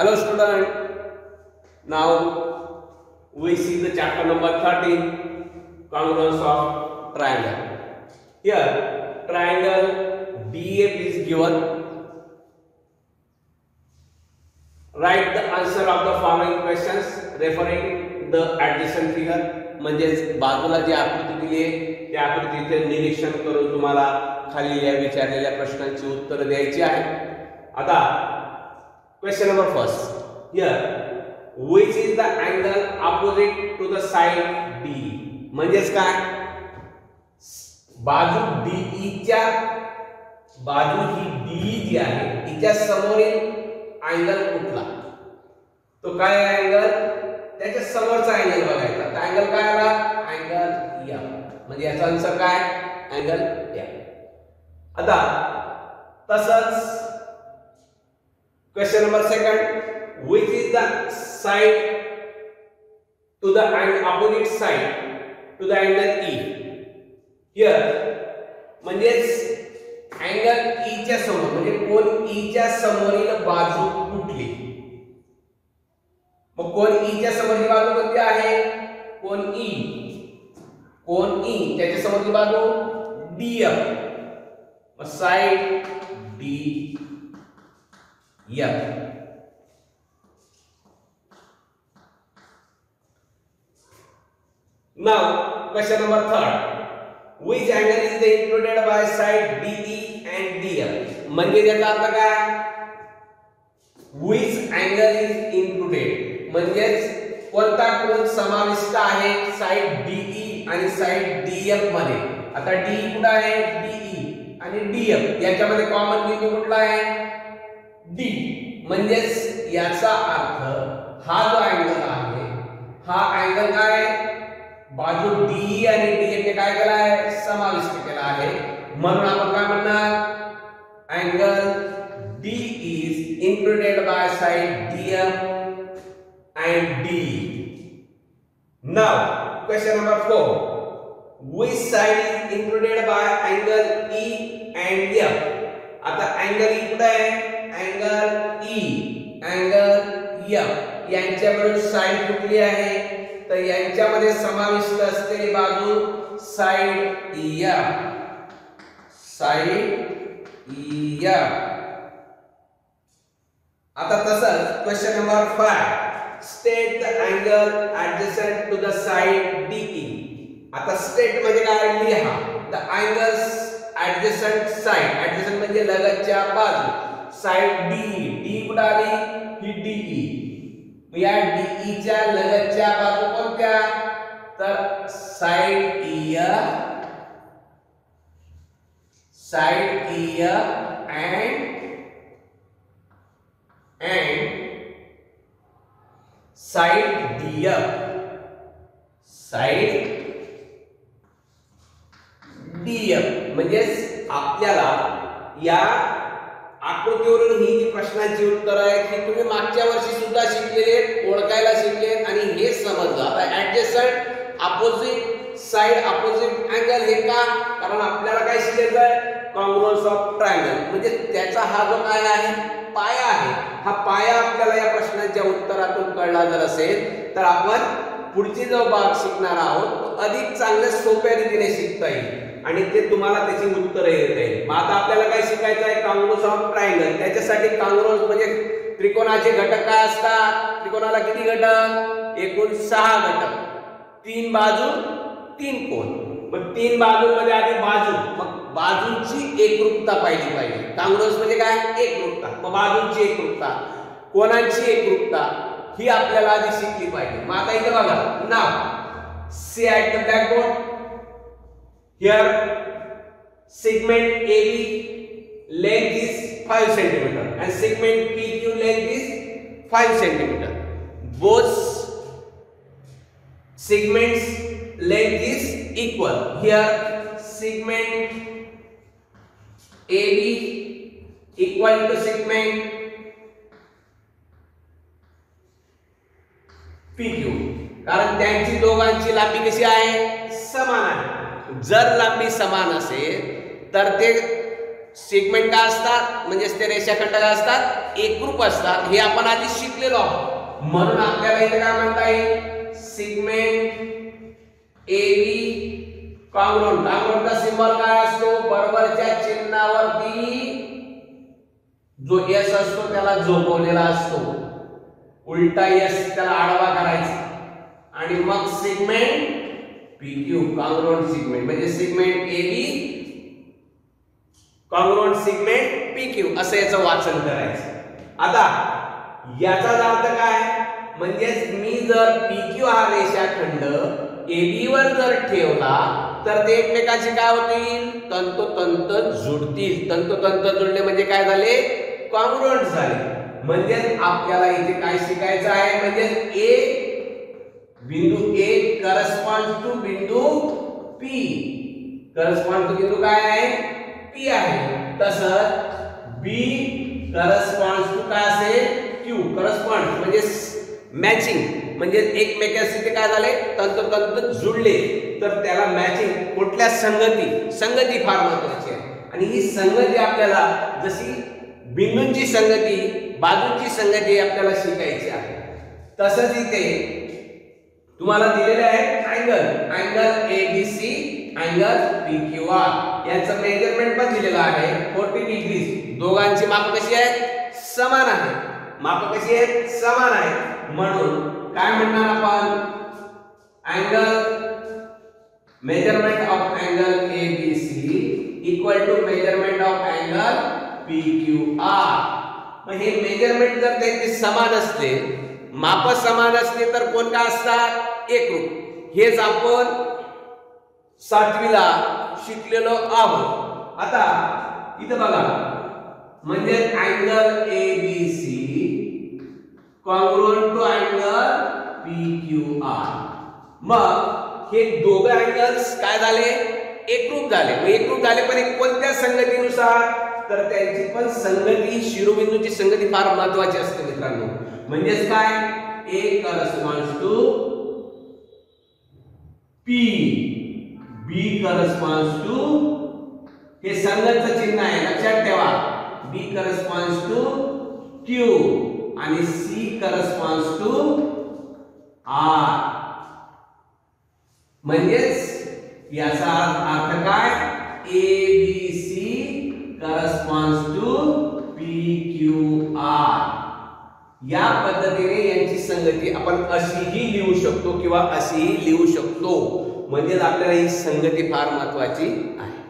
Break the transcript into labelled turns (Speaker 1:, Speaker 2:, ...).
Speaker 1: Hello student. Now we see the chapter number 13, congruence of triangle. Here triangle DF is given. Write the answer of the following questions referring the adjacent figure. म्हणजेच बाजूला जी आकृती दिली आहे त्या आकृतीचे निरीक्षण करून तुम्हाला खाली या विचारलेल्या प्रश्नांची उत्तरं द्यायची आहे आता question number first Here, which is the angle opposite to the side D? म्हणजेच काय? बाजू डीई च्या बाजू ही डी जी आहे तिच्या समोरील अँगल कुठला? तो काय अँगल त्याच्या समोरचा अँगल बघायचा. तर अँगल काय आला? अँगल या. म्हणजे याचा आन्सर काय? अँगल या. आता तसंच question number second which is the side to the opposite side to the angle E here म्हणजेच अँगल ई च्या समोर म्हणजे कोण ई च्या समोरील बाजू कुठली? मग कोण ई च्या समोरची बाजू कोणती आहे? कोण ई कोण ई त्याच्या समोरची बाजू डी एफ मग साइड डी यक Now, question number third. Which angle is included by side DE and DF? म्हणजे त्याचा अर्थ काय विच अँगल इज इन्क्लुडेड म्हणजेच कोणता कोण समाविष्ट आहे साईड डीई आणि साईड डीएफमध्ये आता डीई कुठं आहे डीई आणि डीएफ याच्यामध्ये कॉमन बिंदू कुठला आहे D म्हणजेच याचा अर्थ हा जो अँगल आहे हा अँगल काय बाजू डी आणि डी ने काय केला आहे? समाविष्ट केला आहे. म्हणून आपण काय म्हणणार? Angle D is included by side D and D now question number four which side is included by angle E and F आता अँगल ई कुठे आहे? अँगल ई अँगल एफ यांच्याकडून साईड कुठली आहे? तर यांच्यामध्ये समाविष्ट असलेली बाजू साईड एफ साईड एफ आता तसंच question number five state the angle adjacent to the side E आता स्टेट म्हणजे काय लिहा? The angles adjacent side adjacent म्हणजे लगतच्या बाजू. साइड डी डी कुठे आली? ही डीई या डीई च्या लगतच्या बाजू कोणत्या तर side E side E and and side D E side D F म्हणजेच आपल्याला या आकृतीवरून ही जी प्रश्नांची उत्तर आहे की तुम्ही मागच्या वर्षी सुद्धा शिकलेले ओळखायला शिकले आणि हे समजलं. आता adjacent opposite side opposite angle हे का? कारण आपल्याला काय शिकायचं आहे? कॉंग्रुअन्स ऑफ ट्रायंगल म्हणजे त्याचा हा जो काय आहे पाया आहे. हा पाया आपल्याला या प्रश्नांच्या उत्तरातून कळला जर असेल तर आपण पुढची जो भाग शिकणार आहोत अधिक चांगल्या सोप्या रीतीने शिकता येईल. आणि ते तुम्हाला त्याची उत्तरं येत आहे मग आता आपल्याला काय शिकायचं आहे? Congruence of triangle. त्याच्यासाठी काँग्रोस म्हणजे त्रिकोणाचे घटक काय असतात? त्रिकोणाला किती घटक? एकूण सहा घटक. तीन बाजू तीन कोण मग तीन बाजूमध्ये आधी बाजू. मग बाजूंची एकरूपता पाहिली पाहिजे. काँग्रोस म्हणजे काय? एकरूपता. मग बाजूंची एकरूपता. कोणाची एकरूपता? ही आपल्याला आधी शिकली पाहिजे. मग आता इथे बघा. नाव. See at the blackboard Here, segment AB length is 5 centimeter and segment PQ length is 5 centimeter. Both segments length is equal. Here, segment AB equal to segment PQ. कारण त्यांची दोघांची लांबी कशी आहे समान आहे जर लांबी समान असेल तर ते सेगमेंट काय असतात? म्हणजेच ते रेषाखंड काय असतात? एकरूप असतात. हे आपण आधी शिकलेलो आहोत. म्हणून आपल्याला इथे काय म्हणता येईल? सिगमेंट ए बी कॉंग्रोन कॉंग्रोनचा सिंबल काय असतो? बरोबरच्या चिन्हावरती जो एस असतो त्याला झोपवलेला असतो. उलटा एस त्याला आडवा करायचा. आणि मग segment P Q congruent segment म्हणजे segment A B congruent segment P Q असं याचं वाचन करायचं. आता याचा अर्थ काय? म्हणजेच मी जर पी क्यू हा रेषाखंड ए बी वर जर ठेवला तर ते एकमेकांशी काय होतील? तंतोतंत जुडतील. तंतोतंत जुडले म्हणजे काय झाले? कॉंग्रोन झाले. म्हणजेच आपल्याला इथे काय शिकायचं आहे? म्हणजे ए बिंदू ए करस्पॉन्ड टू बिंदू पी करस्पॉन्ड टू बिंदू काय आहे? पी आहे. तसंच बी करस्पॉन्ड टू काय असेल? क्यू करस्पॉन्ड म्हणजे मॅचिंग म्हणजे एकमेकांशी ते काय झाले? तंतोतंत जुळले. तर त्याला मॅचिंग कुठल्या संगती? संगती फार महत्वाची आहे. आणि ही संगती आपल्याला जशी बिंदूंची संगती बाजूंची संगती आपल्याला शिकायची आहे. तसंच इथे तुम्हाला दिलेले आहे angle angle A B C angle P Q R यांचं मेजरमेंट पण दिलेलं आहे. फोर्टी डिग्री दोघांची माप कशी आहेत? समान आहे. माप कशी आहेत? समान आहे. म्हणून काय म्हणणार आपण? Angle measurement of angle A B C equal to measurement of angle P Q R मग हे मेजरमेंट जर त्यांचे समान असते माप समान असते तर कोण काय असतात एकरूप हेच आपण सातवीला शिकलेलो आहोत. आता इथं बघा. म्हणजे angle A B C congruent to angle P Q R मग हे दोघे अँगल्स काय झाले? एकरूप झाले. मग एकरूप झाले पण कोणत्या संगतीनुसार? तर त्यांची पण संगती शिरोबिंदूची संगती फार महत्वाची असते मित्रांनो. म्हणजेच काय? A corresponds to P B corresponds to हे संगतचं चिन्ह आहे. लक्षात ठेवा. बी करस्पॉन्स टू क्यू आणि सी करस्पॉन्स टू आर म्हणजेच याचा अर्थ काय? A B C corresponds to P Q R या पद्धतीने यांची संगती आपण अशीही लिहू शकतो किंवा अशीही लिहू शकतो. म्हणजेच आपल्याला ही संगती फार महत्वाची आहे.